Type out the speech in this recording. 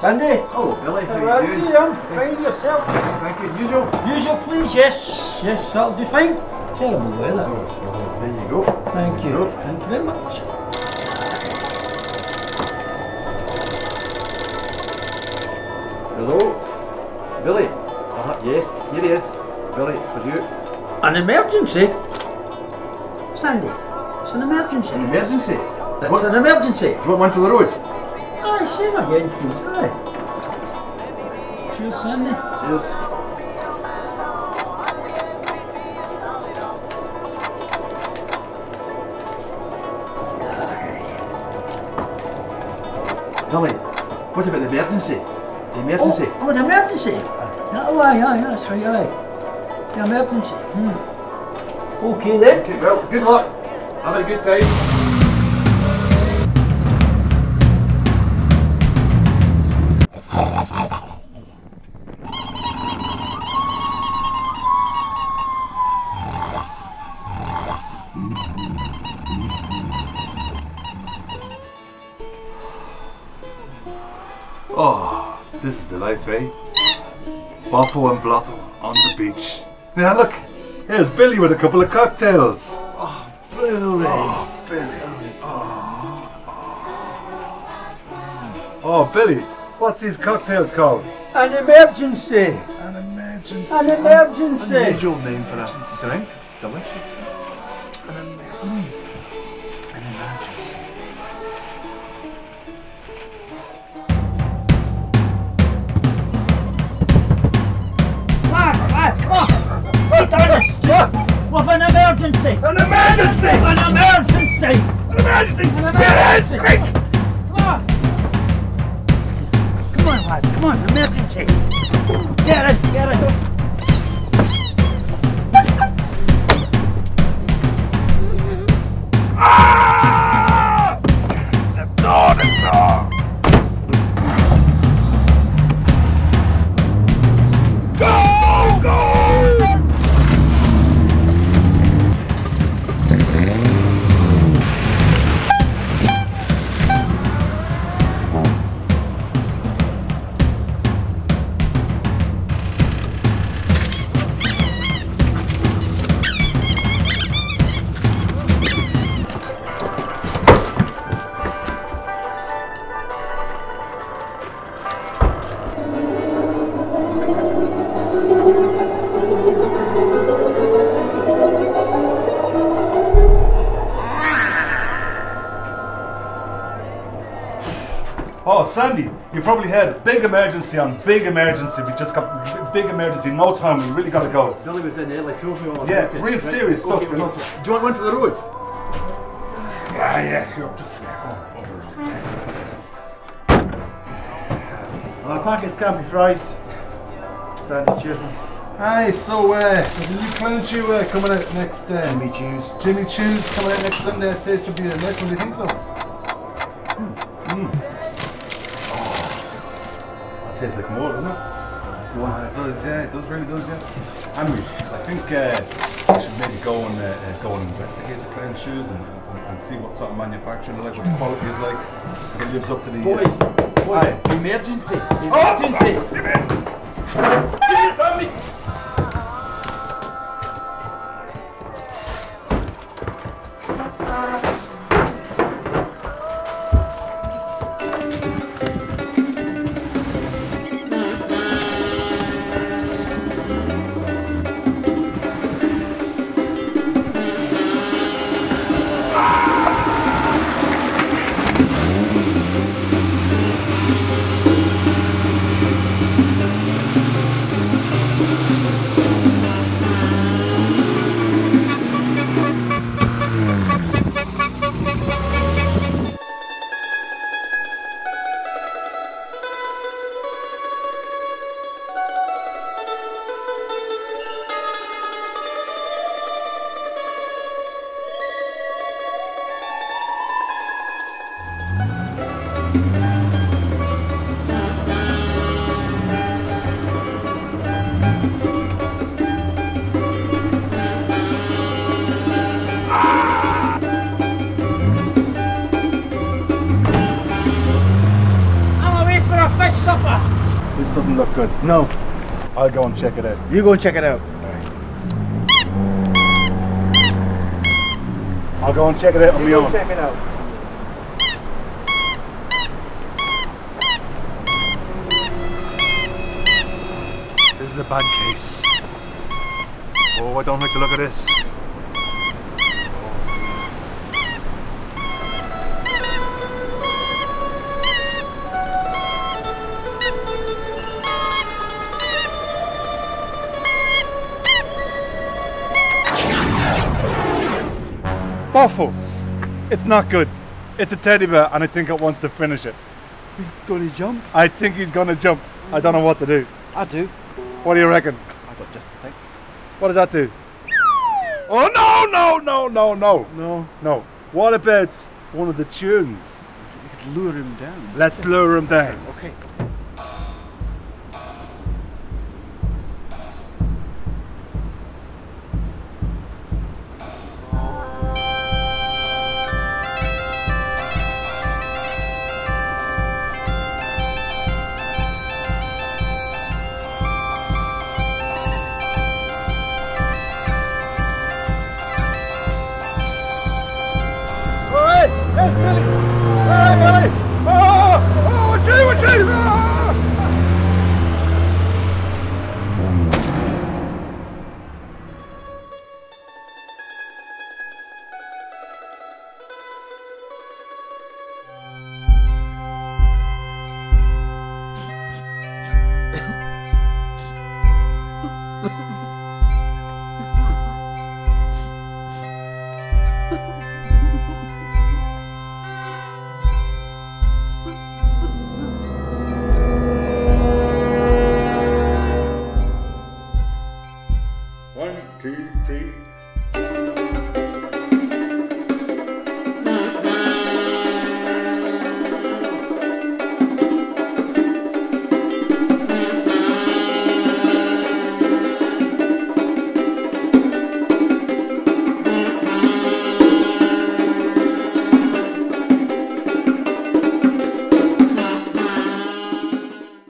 Sandy, Oh, Billy, how are you doing? I'm fine yourself. Thank you. Usual. Usual, please, yes. Yes, that'll do fine. Terrible weather. Oh, well, there you go. Thank you. Good. Thank you very much. Hello? Billy? Uh, yes, here he is. Billy, for you. An emergency? Sandy, it's an emergency. An emergency? It's What? an emergency. Do you want one for the road? Aye, same again, please. Aye. Cheers, Sandy. Cheers. Billy, what about the emergency? The emergency? Oh, oh, an emergency. Oh, aye, aye, that's right, aye. The emergency. Hmm. Okay then. Okay, well, good luck. Have a good time. Oh, this is the life, eh? Waffle and blotto on the beach. Now look, here's Billy with a couple of cocktails. Oh, Billy. Oh, Billy. Oh, oh Billy, what's these cocktails called? An emergency. An emergency. An emergency. Unusual name for a drink. Delicious. An emergency! An emergency! An emergency! An emergency! An Get emergency! in! Quick! Come on! Come on, lads, come on, emergency! Get it, get it! Oh, Sandy, you probably had big emergency on big emergency. We just got big emergency. No time. We really got to go. Billy was in there, like, told me all Yeah, about it. real serious stuff, Okay, you. Do you want one for the road? Yeah, yeah. Sure. Just yeah, go on. Over. I'll pack his campy fries. Sandy, cheers. Hi. So, uh, the new clown show uh, coming out next. Uh, Jimmy Chews. Jimmy Choo's coming out next Sunday. I'd say it should be a nice one. Do you think so? Mm. That tastes like more, doesn't it? Wow, it does, yeah, it does, really does, yeah. And we, I think uh, we should maybe go and uh, uh, go and investigate the clown shoes and, and, and see what sort of manufacturing they're like, what the quality is like, if it lives up to the. Boys, boys, Aye. emergency, Oh, emergency. Cheers, doesn't look good. No. I'll go and check it out. You go and check it out. I'll go and check it out on You my go own. check it out. This is a bad case. Oh, I don't like the look of this. Awful. It's not good. It's a teddy bear and I think it wants to finish it. He's gonna jump. I think he's gonna jump. I don't know what to do. I do. What do you reckon? I got just the thing. What does that do? Oh no, no, no, no, no. No. No. What about one of the tunes? We could lure him down. Let's lure him down. Okay. Billy! Hey, Billy! Oh! Oh, it's you! It's you! Oh!